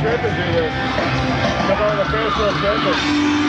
trip and do. Come on the first world.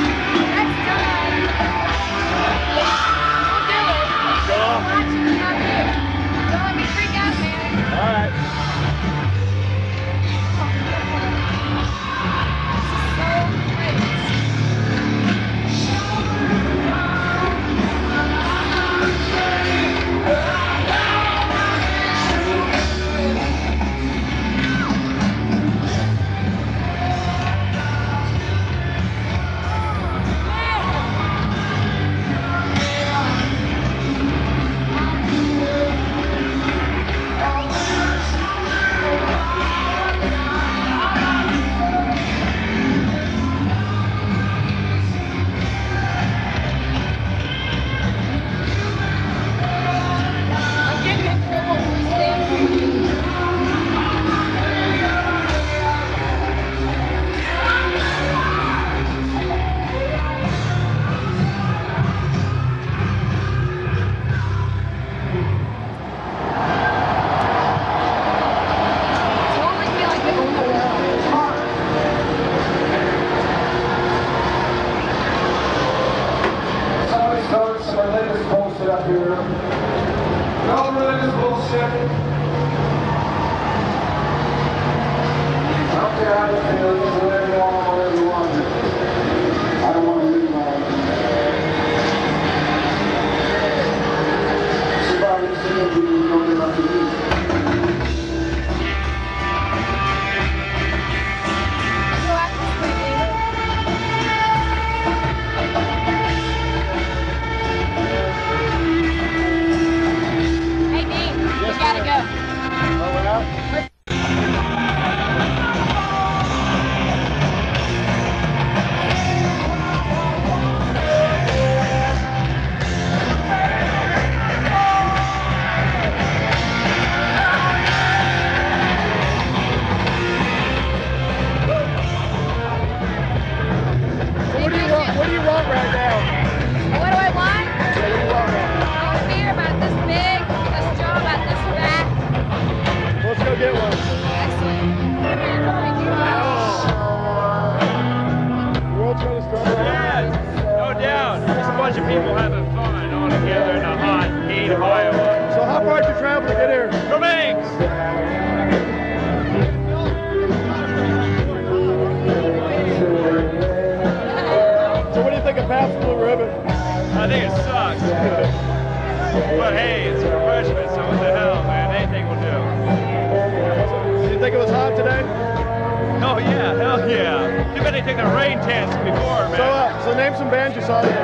some bands you saw.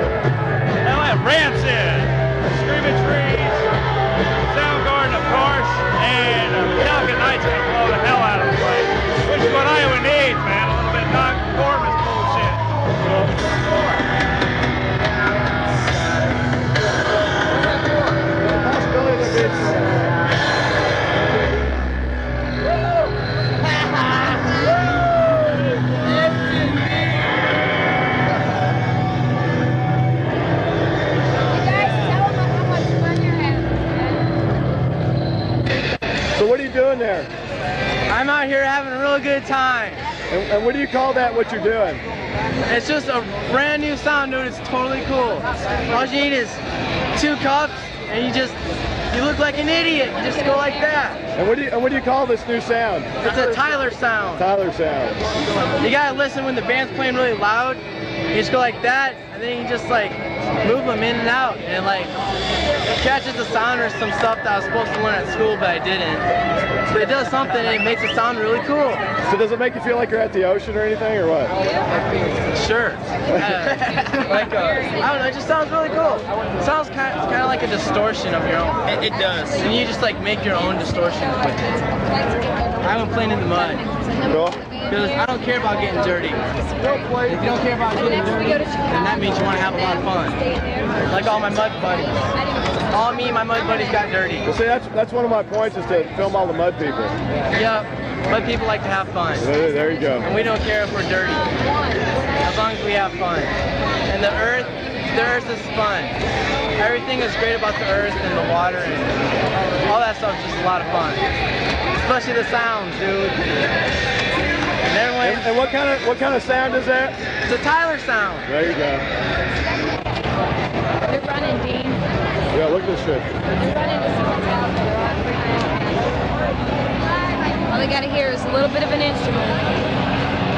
And, and, what do you call that, what you're doing? It's just a brand new sound, dude. It's totally cool. All you need is two cups, and you just, you look like an idiot. You just go like that. And what do you, and what do you call this new sound? It's a Tyler sound. Tyler sound. You gotta listen when the band's playing really loud. You just go like that, and then you just like, move them in and out, and like catches the sound or some stuff that I was supposed to learn at school, but I didn't. So it does something, and it makes it sound really cool. So does it make you feel like you're at the ocean or anything, or what? Sure. Uh, like uh, I don't know, it just sounds really cool. It sounds kind of, kind of like a distortion of your own. It, it does. And you just like make your own distortion with it. I haven't played in the mud Cool. because I don't care about getting dirty. If you don't care about getting dirty, then that means you want to have a lot of fun. Like all my mud buddies. All me and my mud buddies got dirty. Well, see, that's that's one of my points is to film all the mud people. Yep. But people like to have fun. There, there you go. And we don't care if we're dirty. As long as we have fun. And the earth, the earth is fun. Everything is great about the earth and the water and all that stuff is just a lot of fun. Especially the sounds, dude. And everyone, And, and what kind of what kind of sound is that? it's a Tyler sound. There you go. They're running, Dean. Yeah, look at this shit. They're running to see what's out there. All they gotta hear is a little bit of an instrument.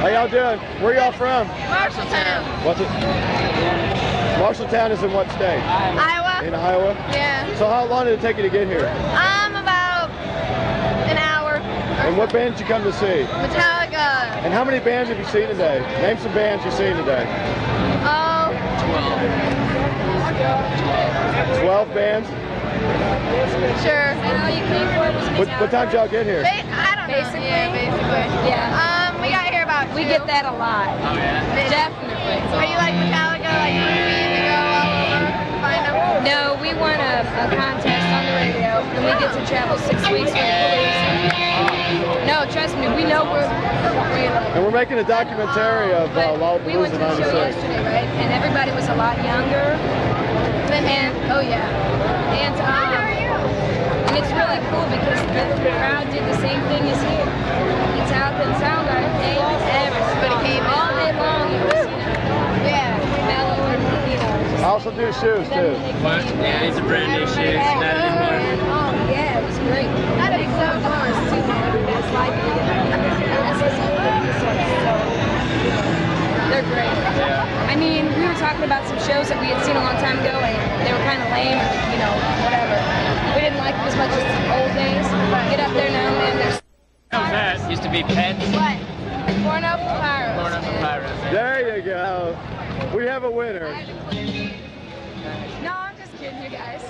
How y'all doing? Where y'all from? Marshalltown. What's it? Marshalltown is in what state? Iowa. In Iowa. Yeah. So how long did it take you to get here? Um, about an hour. And what band did you come to see? Metallica. And how many bands have you seen today? Name some bands you've seen today. Oh, 12 bands? sure. And all you came for was What, what time did y'all get here? Ba- I don't Basically? know. Yeah, basically. Yeah. Um, we got here about We get that a lot. Oh yeah? Definitely. Are you like Metallica? Like No, we won a, a contest on the radio, and we get to travel six weeks with the police. No, trust me, we know we're real. And we're making a documentary of uh, But we went to the show yesterday, right? And everybody was a lot younger. And oh yeah, and um, and it's really cool because the, the crowd did the same thing as here. It's out and sound like hey, everybody came all day long. It was you know Yeah. mellow and you know. I also do shoes too. What? Yeah, these are brand new shoes. Not anymore. Oh yeah, it was great. That'd be so Doors too, man. It's like that's just so they're great. I mean, we were talking about some shows that we had seen a long time ago, and they were kind of lame, or, you know, whatever. We didn't like them as much as the old days. Get up there now, man. There's How's that? Used to be pets. what? Porno for Pyros. Born up man. papyrus. There you go. We have a winner. No, I'm just kidding, you guys.